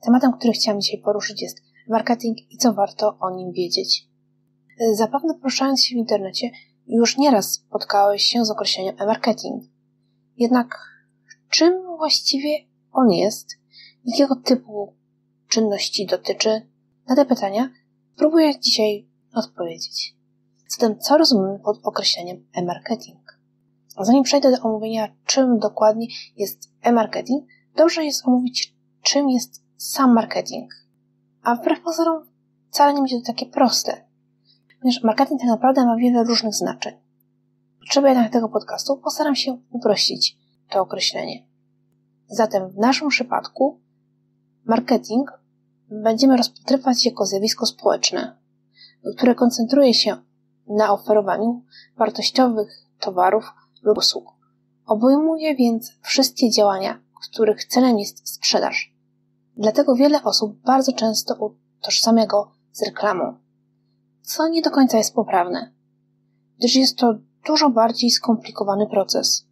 Tematem, który chciałam dzisiaj poruszyć jest marketing i co warto o nim wiedzieć. Zapewne poruszając się w internecie, już nieraz spotkałeś się z określeniem e-marketing. Jednak czym właściwie on jest? Jakiego typu czynności dotyczy? Na te pytania spróbuję dzisiaj odpowiedzieć. Zatem, co rozumiemy pod określeniem e-marketing? Zanim przejdę do omówienia, czym dokładnie jest e-marketing, dobrze jest omówić, czym jest sam marketing. A wbrew pozorom wcale nie będzie to takie proste, ponieważ marketing tak naprawdę ma wiele różnych znaczeń. Potrzeby jednak tego podcastu postaram się uprościć to określenie. Zatem w naszym przypadku marketing będziemy rozpatrywać jako zjawisko społeczne, które koncentruje się na oferowaniu wartościowych towarów lub usług. Obejmuje więc wszystkie działania, których celem jest sprzedaż. Dlatego wiele osób bardzo często utożsamia go z reklamą, co nie do końca jest poprawne, gdyż jest to dużo bardziej skomplikowany proces,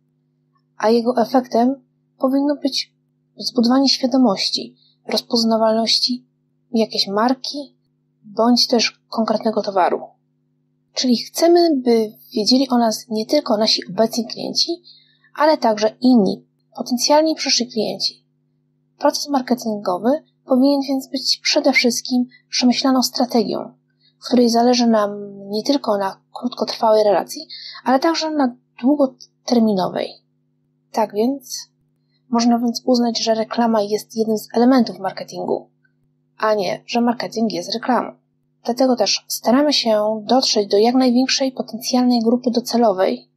a jego efektem powinno być zbudowanie świadomości, rozpoznawalności jakiejś marki bądź też konkretnego towaru. Czyli chcemy, by wiedzieli o nas nie tylko nasi obecni klienci, ale także inni, potencjalni przyszli klienci. Proces marketingowy powinien więc być przede wszystkim przemyślaną strategią, w której zależy nam nie tylko na krótkotrwałej relacji, ale także na długoterminowej. Tak więc, można więc uznać, że reklama jest jednym z elementów marketingu, a nie, że marketing jest reklamą. Dlatego też staramy się dotrzeć do jak największej potencjalnej grupy docelowej,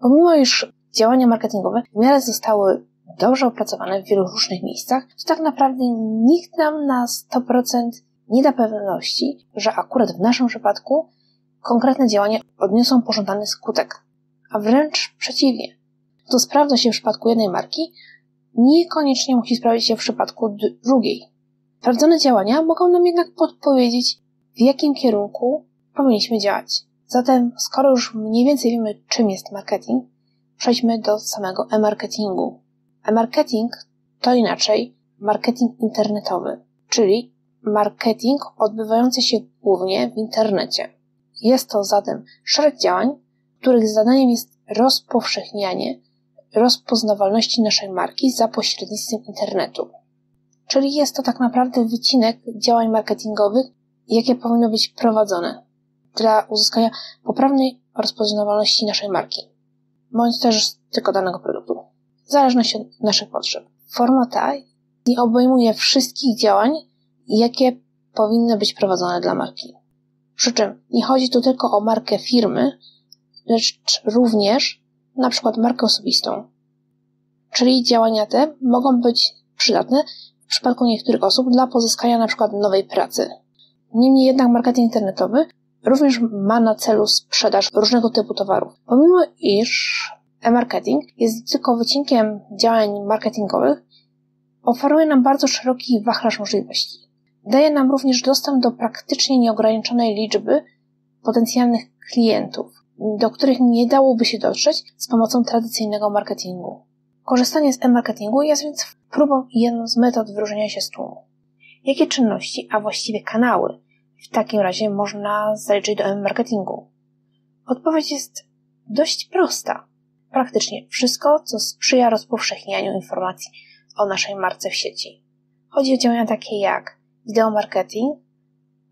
pomimo iż działania marketingowe w miarę zostały dobrze opracowane w wielu różnych miejscach, to tak naprawdę nikt nam na 100% nie da pewności, że akurat w naszym przypadku konkretne działania odniosą pożądany skutek, a wręcz przeciwnie. To sprawdza się w przypadku jednej marki, niekoniecznie musi sprawdzić się w przypadku drugiej. Sprawdzone działania mogą nam jednak podpowiedzieć, w jakim kierunku powinniśmy działać. Zatem, skoro już mniej więcej wiemy, czym jest marketing, przejdźmy do samego e-marketingu. E-marketing to inaczej marketing internetowy, czyli marketing odbywający się głównie w internecie. Jest to zatem szereg działań, których zadaniem jest rozpowszechnianie rozpoznawalności naszej marki za pośrednictwem internetu. Czyli jest to tak naprawdę wycinek działań marketingowych, jakie powinny być prowadzone dla uzyskania poprawnej rozpoznawalności naszej marki, bądź też tylko danego produktu, w zależności od naszych potrzeb. Forma ta nie obejmuje wszystkich działań, jakie powinny być prowadzone dla marki. Przy czym nie chodzi tu tylko o markę firmy, lecz również na przykład markę osobistą. Czyli działania te mogą być przydatne w przypadku niektórych osób dla pozyskania na przykład nowej pracy. Niemniej jednak marketing internetowy również ma na celu sprzedaż różnego typu towarów. Pomimo iż e-marketing jest tylko wycinkiem działań marketingowych, oferuje nam bardzo szeroki wachlarz możliwości. Daje nam również dostęp do praktycznie nieograniczonej liczby potencjalnych klientów, do których nie dałoby się dotrzeć z pomocą tradycyjnego marketingu. Korzystanie z e-marketingu jest więc próbą i jedną z metod wyróżniania się z tłumu. Jakie czynności, a właściwie kanały, w takim razie można zaliczyć do e-marketingu? Odpowiedź jest dość prosta. Praktycznie wszystko, co sprzyja rozpowszechnianiu informacji o naszej marce w sieci. Chodzi o działania takie jak wideo marketing,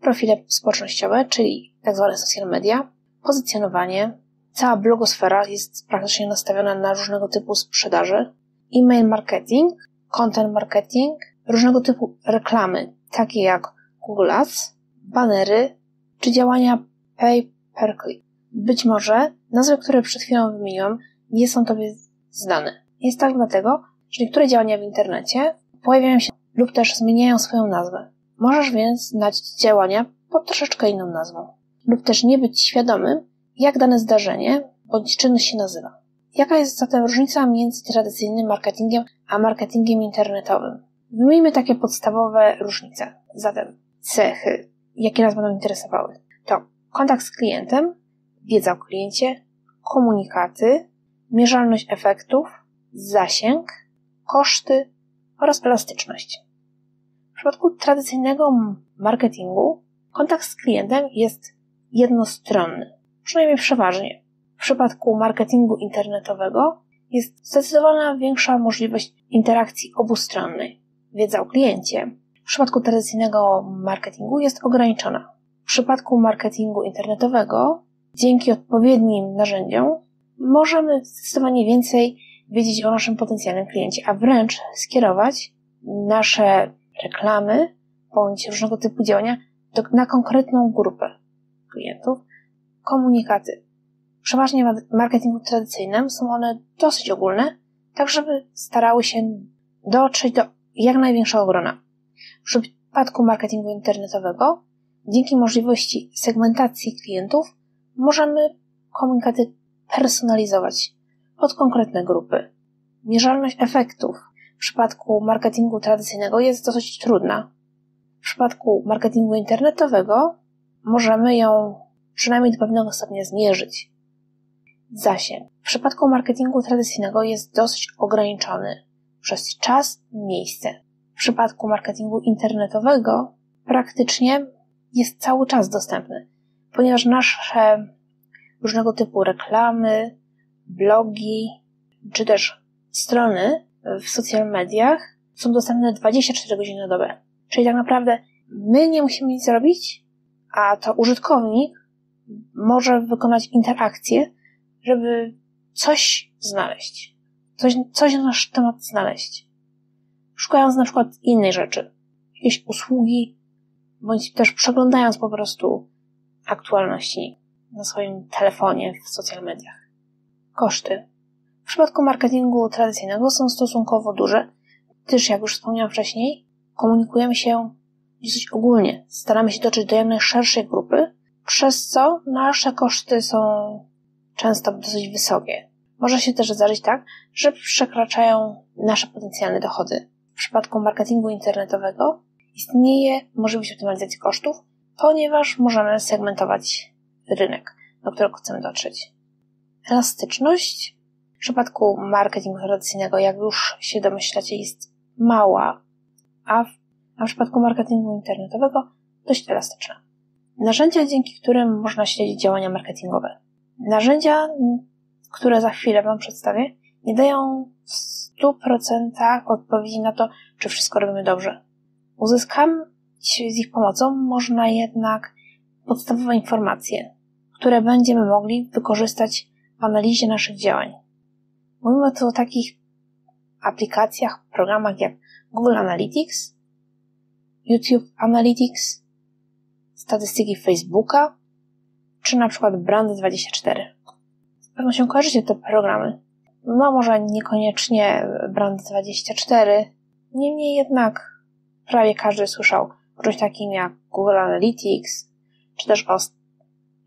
profile społecznościowe, czyli tzw. Tak social media, pozycjonowanie, cała blogosfera jest praktycznie nastawiona na różnego typu sprzedaży, e-mail marketing, content marketing, różnego typu reklamy, takie jak Google Ads, banery czy działania pay per click. Być może nazwy, które przed chwilą wymieniłam, nie są Tobie znane. Jest tak dlatego, że niektóre działania w internecie pojawiają się lub też zmieniają swoją nazwę. Możesz więc znać działania pod troszeczkę inną nazwą. Lub też nie być świadomym, jak dane zdarzenie bądź czynność się nazywa. Jaka jest zatem różnica między tradycyjnym marketingiem a marketingiem internetowym? Wymienimy takie podstawowe różnice. Zatem cechy, jakie nas będą interesowały, to kontakt z klientem, wiedza o kliencie, komunikaty, mierzalność efektów, zasięg, koszty oraz elastyczność. W przypadku tradycyjnego marketingu kontakt z klientem jest jednostronny, przynajmniej przeważnie. W przypadku marketingu internetowego jest zdecydowana większa możliwość interakcji obustronnej. Wiedza o kliencie w przypadku tradycyjnego marketingu jest ograniczona. W przypadku marketingu internetowego, dzięki odpowiednim narzędziom, możemy zdecydowanie więcej wiedzieć o naszym potencjalnym kliencie, a wręcz skierować nasze reklamy bądź różnego typu działania do, na konkretną grupę klientów. Komunikaty. Przeważnie w marketingu tradycyjnym są one dosyć ogólne, tak żeby starały się dotrzeć do jak największego grona. W przypadku marketingu internetowego, dzięki możliwości segmentacji klientów, możemy komunikaty personalizować pod konkretne grupy. Mierzalność efektów w przypadku marketingu tradycyjnego jest dosyć trudna. W przypadku marketingu internetowego możemy ją przynajmniej do pewnego stopnia zmierzyć. Zasięg w przypadku marketingu tradycyjnego jest dosyć ograniczony przez czas i miejsce. W przypadku marketingu internetowego praktycznie jest cały czas dostępny, ponieważ nasze różnego typu reklamy, blogi czy też strony w social mediach są dostępne 24 godziny na dobę. Czyli tak naprawdę my nie musimy nic robić, a to użytkownik może wykonać interakcję, żeby coś znaleźć. Coś, coś na nasz temat znaleźć. Szukając na przykład innej rzeczy, jakieś usługi, bądź też przeglądając po prostu aktualności na swoim telefonie w social mediach. Koszty. W przypadku marketingu tradycyjnego są stosunkowo duże, gdyż, jak już wspomniałam wcześniej, komunikujemy się dosyć ogólnie. Staramy się dotrzeć do jak najszerszej grupy, przez co nasze koszty są często dosyć wysokie. Może się też zdarzyć tak, że przekraczają nasze potencjalne dochody. W przypadku marketingu internetowego istnieje możliwość optymalizacji kosztów, ponieważ możemy segmentować rynek, do którego chcemy dotrzeć. Elastyczność w przypadku marketingu tradycyjnego, jak już się domyślacie, jest mała, a w, a w przypadku marketingu internetowego dość elastyczna. Narzędzia, dzięki którym można śledzić działania marketingowe. Narzędzia, które za chwilę Wam przedstawię, nie dają w 100% odpowiedzi na to, czy wszystko robimy dobrze. Uzyskać z ich pomocą można jednak podstawowe informacje, które będziemy mogli wykorzystać w analizie naszych działań. Mówimy tu o takich aplikacjach, programach jak Google Analytics, YouTube Analytics, statystyki Facebooka, czy na przykład Brand24. Z pewnością kojarzycie te programy. No może niekoniecznie Brand24, niemniej jednak prawie każdy słyszał o czymś takim jak Google Analytics, czy też o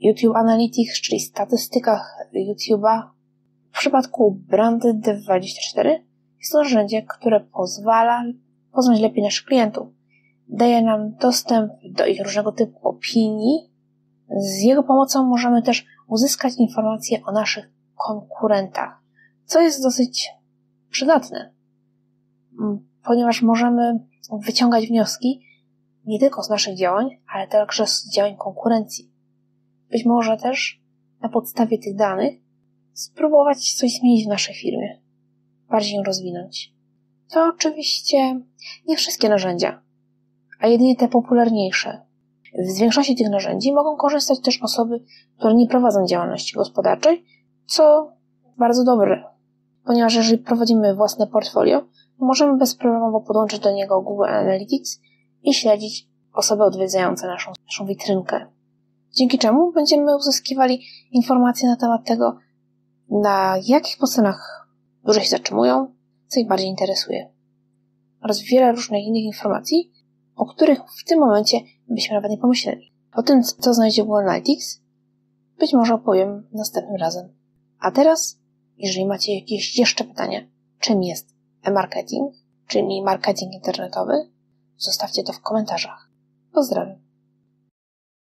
YouTube Analytics, czyli statystykach YouTube'a. W przypadku Brand24 jest to narzędzie, które pozwala poznać lepiej naszych klientów. Daje nam dostęp do ich różnego typu opinii. Z jego pomocą możemy też uzyskać informacje o naszych konkurentach, co jest dosyć przydatne, ponieważ możemy wyciągać wnioski nie tylko z naszych działań, ale także z działań konkurencji. Być może też na podstawie tych danych spróbować coś zmienić w naszej firmie, bardziej ją rozwinąć. To oczywiście nie wszystkie narzędzia, a jedynie te popularniejsze. Z większości tych narzędzi mogą korzystać też osoby, które nie prowadzą działalności gospodarczej, co bardzo dobre, ponieważ jeżeli prowadzimy własne portfolio, możemy bezproblemowo podłączyć do niego Google Analytics i śledzić osoby odwiedzające naszą, naszą witrynkę. Dzięki czemu będziemy uzyskiwali informacje na temat tego, na jakich podstawach duże się zatrzymują, co ich bardziej interesuje. Oraz wiele różnych innych informacji, o których w tym momencie byśmy nawet nie pomyśleli. O tym, co znajdzie Google Analytics, być może opowiem następnym razem. A teraz, jeżeli macie jakieś jeszcze pytania, czym jest e-marketing, czyli marketing internetowy, zostawcie to w komentarzach. Pozdrawiam.